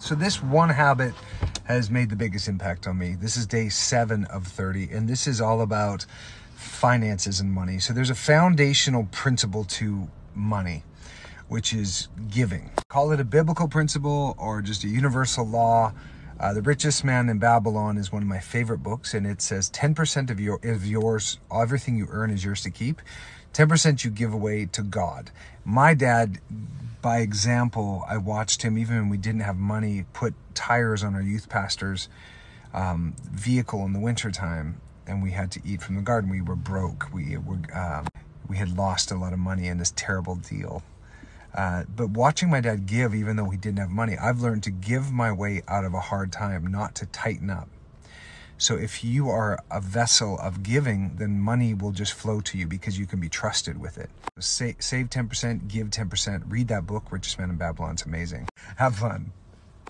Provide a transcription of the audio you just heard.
So this one habit has made the biggest impact on me. This is day seven of 30, and this is all about finances and money. So there's a foundational principle to money, which is giving. Call it a biblical principle or just a universal law. Uh, the Richest Man in Babylon is one of my favorite books, and it says 10% of your of yours, everything you earn is yours to keep. 10% you give away to God. My dad by example, I watched him, even when we didn't have money, put tires on our youth pastor's um, vehicle in the wintertime, and we had to eat from the garden. We were broke. We were, um, we had lost a lot of money in this terrible deal. Uh, but watching my dad give, even though he didn't have money, I've learned to give my way out of a hard time, not to tighten up. So if you are a vessel of giving, then money will just flow to you because you can be trusted with it. Save, save 10%, give 10%. Read that book, Richest Man in Babylon. It's amazing. Have fun.